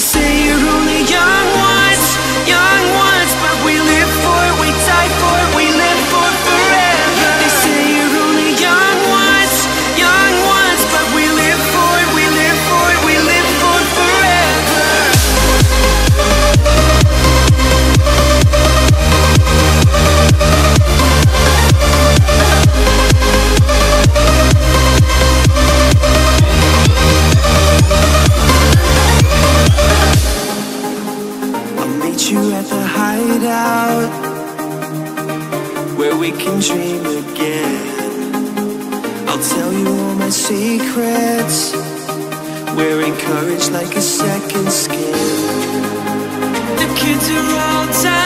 see we can dream again. I'll tell you all my secrets. We're encouraged like a second skin. The kids are all tired.